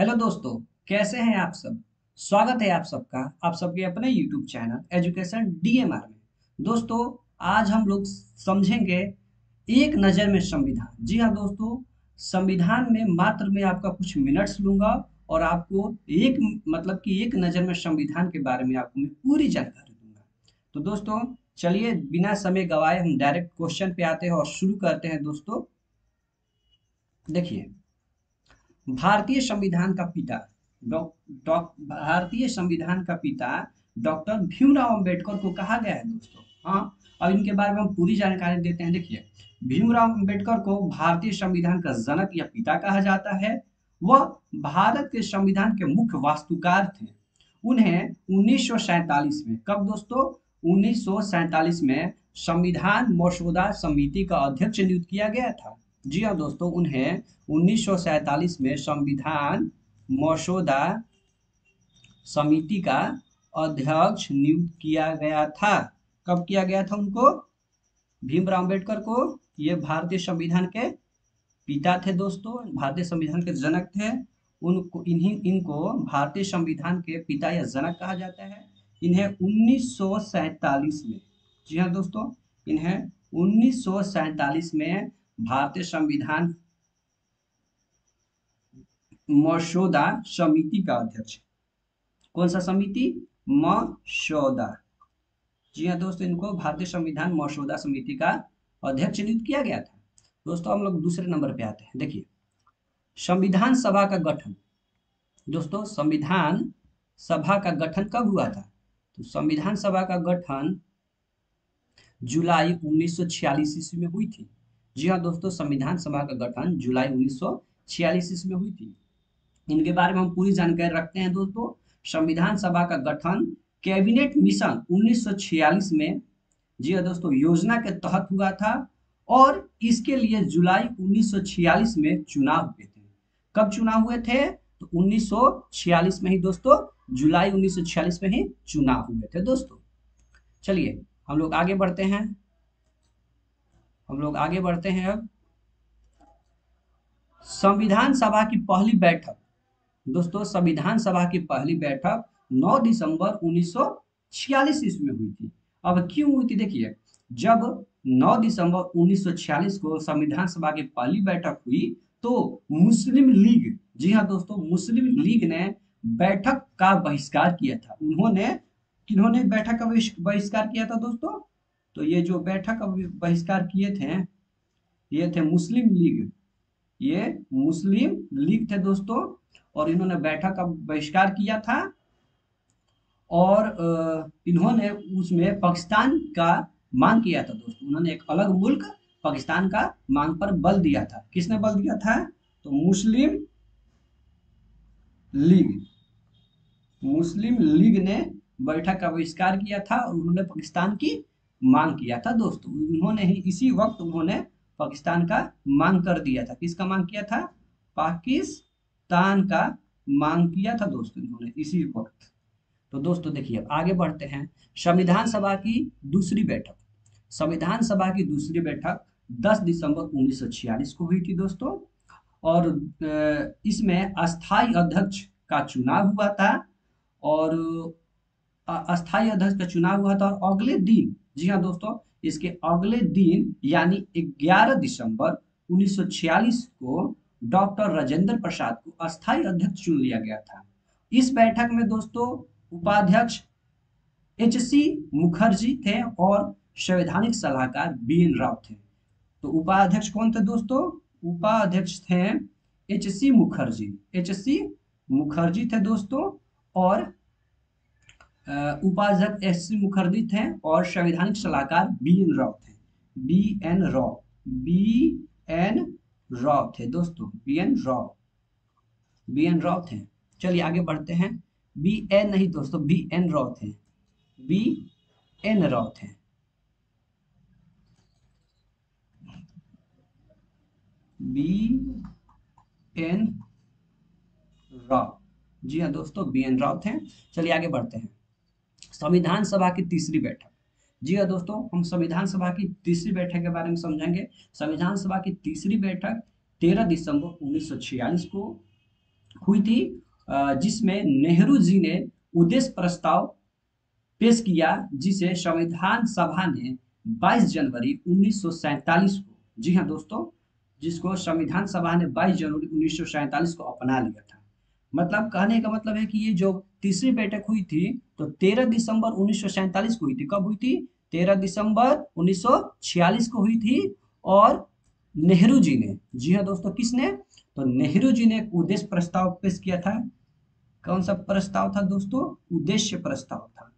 Hello दोस्तों, कैसे हैं आप सब? स्वागत है आप सबका, आप सबके अपने यूट्यूब चैनल एजुकेशन डीएमआर में। दोस्तों, आज हम लोग समझेंगे एक नज़र में संविधान। जी हाँ दोस्तों, संविधान में मात्र मैं आपका कुछ मिनट्स लूँगा और आपको एक मतलब कि एक नज़र में संविधान के बारे में आपको मैं पूरी जानकारी दूँगा। तो दोस्तों, चलिए, बिना समय गवाए हम डायरेक्ट क्वेश्चन पे आते हैं और शुरू करते हैं दोस्तों। देखिए भारतीय संविधान का पिता भारतीय संविधान का पिता डॉक्टर भीमराव अंबेडकर को कहा गया है दोस्तों। हाँ अब इनके बारे में हम पूरी जानकारी देते हैं। देखिए, भीमराव अंबेडकर को भारतीय संविधान का जनक या पिता कहा जाता है। वह भारत के संविधान के मुख्य वास्तुकार थे। उन्हें उन्नीस में, कब दोस्तों? उन्नीस में संविधान मसौदा समिति का अध्यक्ष नियुक्त किया गया था। जी हाँ दोस्तों, उन्हें उन्नीस में संविधान मसौदा समिति का अध्यक्ष नियुक्त किया गया था। कब किया गया था उनको? भीमराव अंबेडकर को। ये भारतीय संविधान के पिता थे दोस्तों, भारतीय संविधान के जनक थे। उनको, इन्हीं, इनको भारतीय संविधान के पिता या जनक कहा जाता है। इन्हें उन्नीस में, जी हाँ दोस्तों, इन्हें उन्नीस में भारतीय संविधान मसौदा समिति का अध्यक्ष। कौन सा समिति? मसौदा। जी हाँ दोस्तों, इनको भारतीय संविधान मसौदा समिति का अध्यक्ष नियुक्त किया गया था। दोस्तों, हम लोग दूसरे नंबर पे आते हैं। देखिए, संविधान सभा का गठन। दोस्तों, संविधान सभा का गठन कब हुआ था? तो संविधान सभा का गठन जुलाई 1946 ईस्वी में हुई थी। जी हाँ दोस्तों, संविधान सभा का गठन जुलाई उन्नीस ईस्वी में हुई थी। इनके बारे में हम पूरी जानकारी रखते हैं दोस्तों। संविधान सभा का गठन कैबिनेट मिशन 1946 में जी हाँ दोस्तों, योजना के तहत हुआ था और इसके लिए जुलाई 1946 में चुनाव हुए थे। कब चुनाव हुए थे? तो 1946 में ही दोस्तों, जुलाई 1946 में ही चुनाव हुए थे दोस्तों। चलिए, हम लोग आगे बढ़ते हैं। हम लोग आगे बढ़ते हैं अब। संविधान सभा की पहली बैठक। दोस्तों, संविधान सभा की पहली बैठक 9 दिसंबर 1946 ईस्वी में हुई थी। अब क्यों हुई थी? देखिए, जब 9 दिसंबर 1946 को संविधान सभा की पहली बैठक हुई तो मुस्लिम लीग, जी हाँ दोस्तों, मुस्लिम लीग ने बैठक का बहिष्कार किया था। उन्होंने, किन्होंने बैठक का बहिष्कार किया था दोस्तों? तो ये जो बैठक बहिष्कार किए थे, ये थे मुस्लिम लीग। ये मुस्लिम लीग थे दोस्तों, और इन्होंने बैठक का बहिष्कार किया था। और इन्होंने उसमें पाकिस्तान का मांग किया था दोस्तों। उन्होंने एक अलग मुल्क पाकिस्तान का मांग पर बल दिया था। किसने बल दिया था? तो मुस्लिम लीग। मुस्लिम लीग ने बैठक का बहिष्कार किया था और उन्होंने पाकिस्तान की मांग किया था दोस्तों। उन्होंने ही इसी वक्त उन्होंने पाकिस्तान का मांग कर दिया था। किसका मांग किया था? पाकिस्तान का मांग किया था दोस्तों इन्होंने इसी वक्त। तो दोस्तों देखिए, अब आगे बढ़ते हैं। संविधान सभा की दूसरी बैठक। संविधान सभा की दूसरी बैठक 10 दिसंबर 1946 को हुई थी दोस्तों। और इसमें अस्थाई अध्यक्ष का चुनाव हुआ था और अस्थाई अध्यक्ष का चुनाव हुआ था और अगले दिन जी हाँ दोस्तों, इसके अगले दिन, यानी 11 दिसंबर 1946 को डॉक्टर राजेंद्र प्रसाद को अस्थायी अध्यक्ष चुन लिया गया था। इस बैठक में दोस्तों, उपाध्यक्ष एच सी मुखर्जी थे और संवैधानिक सलाहकार बी एन राव थे। तो उपाध्यक्ष कौन थे दोस्तों? उपाध्यक्ष थे H C Mukherjee. H C Mukherjee थे दोस्तों और उपाध्यक्ष एस सी मुखर्जी थे और संवैधानिक सलाहकार बी एन राव थे B N Rao B N Rao थे दोस्तों B N Rao B N Rao थे चलिए आगे बढ़ते हैं बी एन नहीं दोस्तों बी एन राव थे बी एन राव थे बी एन राव जी हाँ दोस्तों बी एन राव थे चलिए आगे बढ़ते हैं संविधान सभा की तीसरी बैठक। जी हाँ दोस्तों, हम संविधान सभा की तीसरी बैठक के बारे में समझेंगे। संविधान सभा की तीसरी बैठक 13 दिसंबर 1946 को हुई थी जिसमें नेहरू जी ने उद्देश्य प्रस्ताव पेश किया, जिसे संविधान सभा ने 22 जनवरी 1947 को, जी हाँ दोस्तों, जिसको संविधान सभा ने 22 जनवरी उन्नीस सौ सैंतालीस को अपना लिया था। मतलब कहने का मतलब है कि ये जो तीसरी बैठक हुई थी तो 13 दिसंबर उन्नीस को हुई थी। कब हुई थी? 13 दिसंबर 1946 को हुई थी और नेहरू जी ने। जी हाँ दोस्तों, किसने? तो नेहरू जी ने एक उद्देश्य प्रस्ताव पेश किया था। कौन सा प्रस्ताव था दोस्तों? उद्देश्य प्रस्ताव था।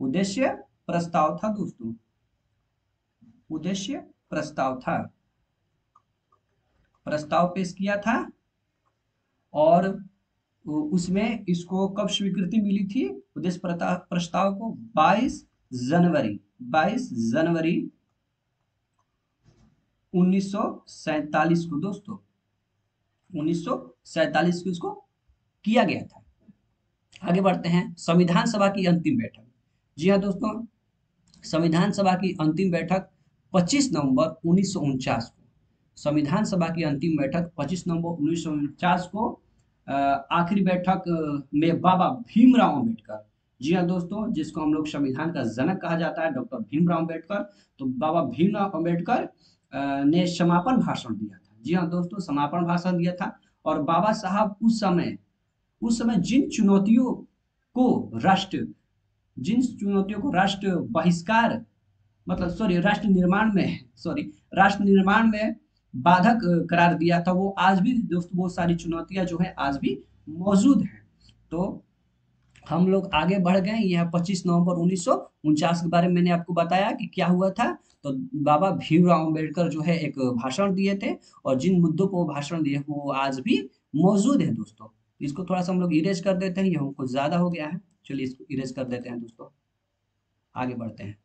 उद्देश्य प्रस्ताव था दोस्तों। उद्देश्य प्रस्ताव था। प्रस्ताव पेश किया था और उसमें इसको कब स्वीकृति मिली थी? उद्देश्य प्रस्ताव को 22 जनवरी 22 जनवरी उन्नीस को दोस्तों, उन्नीस को इसको किया गया था। आगे बढ़ते हैं, संविधान सभा की अंतिम बैठक। जी हाँ दोस्तों, संविधान सभा की अंतिम बैठक 25 नवंबर उन्नीस सौ उनचास को, संविधान सभा की अंतिम बैठक 25 नवंबर उन्नीस सौ उनचास को आखिरी बैठक में बाबा भीमराव अंबेडकर जी हाँ दोस्तों, जिसको हम लोग संविधान का जनक कहा जाता है, डॉक्टर भीमराव अंबेडकर तो बाबा भीमराव अंबेडकर ने समापन भाषण दिया था। जी हाँ दोस्तों, समापन भाषण दिया था और बाबा साहब उस समय उस समय जिन चुनौतियों को राष्ट्र, जिन चुनौतियों को राष्ट्र बहिष्कार मतलब सॉरी राष्ट्र निर्माण में सॉरी राष्ट्र निर्माण में बाधक करार दिया था, वो आज भी दोस्तों बहुत सारी चुनौतियाँ जो है, आज भी मौजूद हैं। तो हम लोग आगे बढ़ गए यह 25 नवंबर उन्नीस सौ उनचास के बारे में मैंने आपको बताया कि क्या हुआ था। तो बाबा भीमराव अंबेडकर जो है, एक भाषण दिए थे और जिन मुद्दों को भाषण दिए वो आज भी मौजूद है दोस्तों। इसको थोड़ा सा हम लोग इरेज कर देते हैं। ये हमको ज़्यादा हो गया है। चलिए इसको इरेज कर देते हैं दोस्तों। आगे बढ़ते हैं।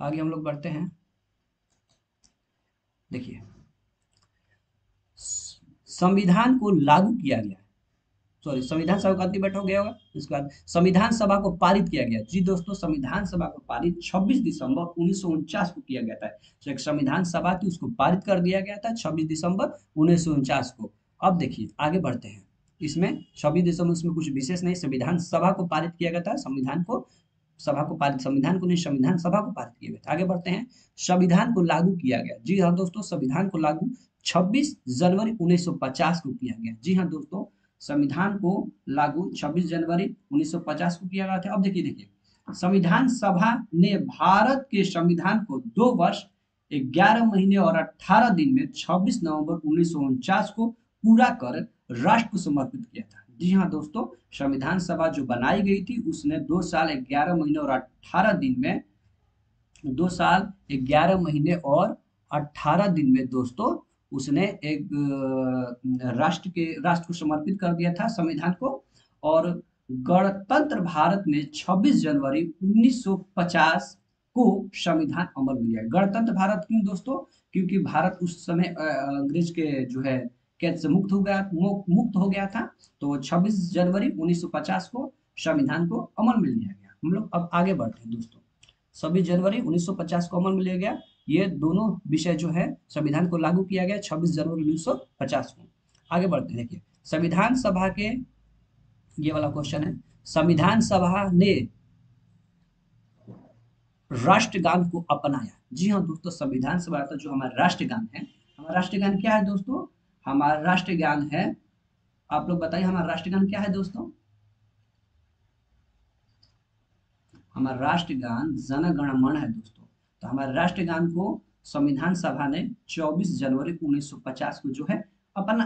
आगे हम लोग बढ़ते हैं। देखिए, संविधान को लागू किया गया सॉरी संविधान सभा का अंतिम बैठक गया होगा। इसके बाद संविधान सभा को पारित किया गया जी दोस्तों, संविधान सभा को पारित 26 दिसंबर उन्नीस को किया गया था। तो एक संविधान सभा थी, उसको पारित कर दिया गया था 26 दिसंबर उन्नीस सौ उनचास को। अब देखिए, आगे बढ़ते हैं। इसमें छब्बीस दिसंबर, उसमें कुछ विशेष नहीं, संविधान सभा को पारित किया गया था, संविधान को सभा को पारित, संविधान को नहीं, संविधान सभा को पारित गया था। आगे बढ़ते हैं। संविधान को लागू किया गया। जी हाँ दोस्तों, संविधान को लागू 26 जनवरी 1950 को किया गया। जी हाँ दोस्तों, संविधान को लागू 26 जनवरी 1950 को किया गया था। अब देखिए देखिए। संविधान सभा ने भारत के संविधान को दो वर्ष, ग्यारह महीने और 18 दिन में 26 नवंबर उन्नीस सौ उनचास को पूरा कर राष्ट्र को समर्पित किया था। जी हाँ दोस्तों, संविधान सभा जो बनाई गई थी, उसने दो साल ग्यारह महीने और अठारह दिन में, दो साल ग्यारह महीने और अठारह दिन में दोस्तों, उसने एक राष्ट्र के, राष्ट्र को समर्पित कर दिया था संविधान को और गणतंत्र भारत में 26 जनवरी 1950 को संविधान अमल में लिया। गणतंत्र भारत क्यों दोस्तों? क्योंकि भारत उस समय अंग्रेज़ के जो है कैद से मुक्त हो गया मुक्त हो गया था तो 26 जनवरी 1950 को संविधान को अमल में लिया गया। हम लोग अब आगे बढ़ते हैं दोस्तों। छब्बीस जनवरी 1950 को अमल में लिया गया। ये दोनों विषय जो है संविधान को लागू किया गया 26 जनवरी 1950 को। आगे बढ़ते हैं, देखिए। संविधान सभा के, ये वाला क्वेश्चन है। संविधान सभा ने राष्ट्रगान को अपनाया। जी हाँ दोस्तों, संविधान सभा का जो हमारा राष्ट्रगान है। हमारा राष्ट्रगान क्या है दोस्तों? हमारा राष्ट्र ज्ञान है। आप लोग बताइए, हमारा राष्ट्र ज्ञान क्या है दोस्तों? हमारा राष्ट्र गान जन गण मन है दोस्तों। तो हमारे राष्ट्र गान को संविधान सभा ने 24 जनवरी 1950 को जो है अपन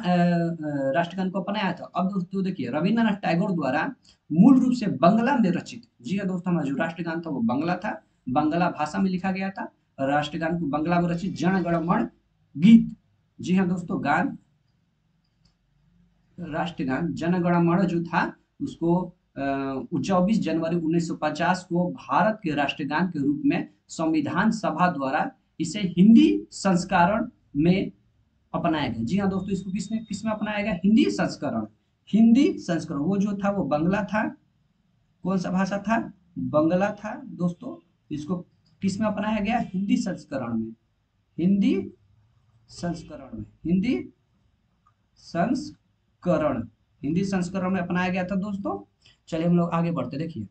राष्ट्रगान को अपनाया था। अब दोस्तों देखिए, रविन्द्रनाथ टैगोर द्वारा मूल रूप से बंगला में रचित, जी हाँ दोस्तों, हमारा जो राष्ट्रगान था वो बंगला था, बंगला भाषा में लिखा गया था। राष्ट्रगान को बंगला में रचित जन गण मन गीत, जी हाँ दोस्तों, गान राष्ट्रगान जनगणमन जो था उसको चौबीस जनवरी 1950 को भारत के राष्ट्रगान के रूप में संविधान सभा द्वारा इसे हिंदी संस्करण में अपनाया गया। जी हाँ दोस्तों, इसको किसने किसमें अपनाया गया? हिंदी संस्करण। हिंदी संस्करण, वो जो था वो बंगला था। कौन सा भाषा था? बंगला था दोस्तों। इसको किसमें अपनाया गया? हिंदी संस्करण में। हिंदी संस्करण में। हिंदी संस्करण हिंदी संस्करण में अपनाया गया था दोस्तों। चलिए हम लोग आगे बढ़ते, देखिए।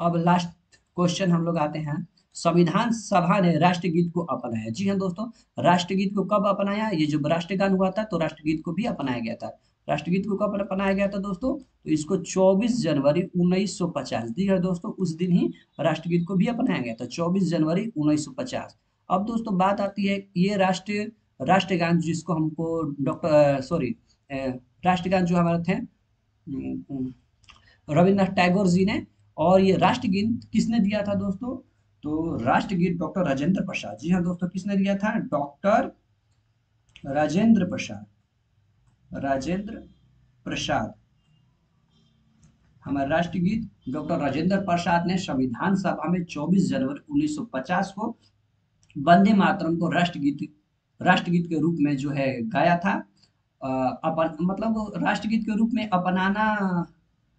अब लास्ट क्वेश्चन हम लोग आते हैं। संविधान सभा ने राष्ट्रगीत को अपनाया। जी हाँ दोस्तों, राष्ट्रगीत को कब अपनाया? ये जब राष्ट्रगान हुआ था तो राष्ट्रगीत को भी अपनाया गया था। राष्ट्रगीत को कब अपनाया गया था दोस्तों? तो इसको 24 जनवरी 1950 दी है दोस्तों, उस दिन ही राष्ट्रगीत को भी अपनाया गया था। 24 जनवरी 1950 अब दोस्तों बात आती है, ये राष्ट्रीय राष्ट्रगान जिसको हमको डॉक्टर, सॉरी राष्ट्रगान जो हमारे थे रविन्द्रनाथ टैगोर जी ने, और ये राष्ट्रगीत किसने दिया था दोस्तों? तो राष्ट्रगीत डॉक्टर राजेंद्र प्रसाद जी हाँ दोस्तों, किसने दिया था? डॉक्टर राजेंद्र प्रसाद राजेंद्र प्रसाद। हमारे राष्ट्रगीत डॉक्टर राजेंद्र प्रसाद ने संविधान सभा में 24 जनवरी 1950 को वंदे मातरम को राष्ट्रगीत राष्ट्रगीत के रूप में जो है गाया था। अपन मतलब राष्ट्रगीत के रूप में अपनाना,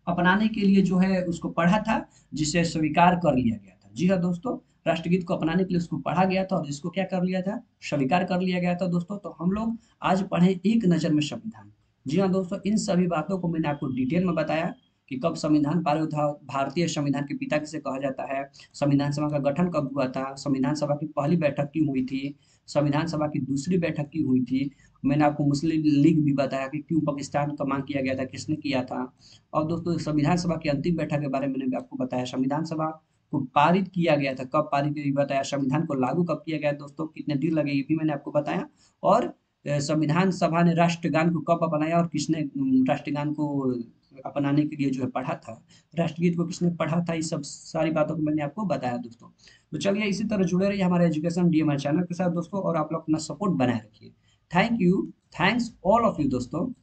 अपनाने के लिए जो है उसको पढ़ा था, जिसे स्वीकार कर लिया गया था। जी हाँ दोस्तों, राष्ट्रगीत को अपनाने के लिए उसको पढ़ा गया था और जिसको क्या कर लिया था? स्वीकार कर लिया गया था दोस्तों। तो हम लोग आज पढ़े एक नज़र में संविधान। जी हाँ दोस्तों, इन सभी बातों को मैंने आपको डिटेल में बताया कि कब संविधान पारित था। भारतीय संविधान के पिता किसे कहा जाता है? संविधान सभा का गठन कब हुआ था? संविधान सभा की पहली बैठक क्यों हुई थी? संविधान सभा की दूसरी बैठक की हुई थी। मैंने आपको मुस्लिम लीग भी बताया कि क्यों पाकिस्तान का मांग किया गया था, किसने किया था। और दोस्तों, संविधान सभा की अंतिम बैठक के बारे में आपको बताया। संविधान सभा को पारित किया गया था। कब पारित बताया? संविधान को लागू कब किया गया दोस्तों? कितने दिन लगे, ये भी मैंने आपको बताया। और संविधान सभा ने राष्ट्रगान को कब अपनाया और किसने राष्ट्रगान को अपनाने के लिए जो है पढ़ा था? राष्ट्रगीत को किसने पढ़ा था? ये सब सारी बातों को मैंने आपको बताया दोस्तों। तो चलिए इसी तरह जुड़े रहिए हमारे एजुकेशन डी चैनल के साथ दोस्तों और आप लोग अपना सपोर्ट बनाए रखिए। Thank you thanks all of you दोस्तों.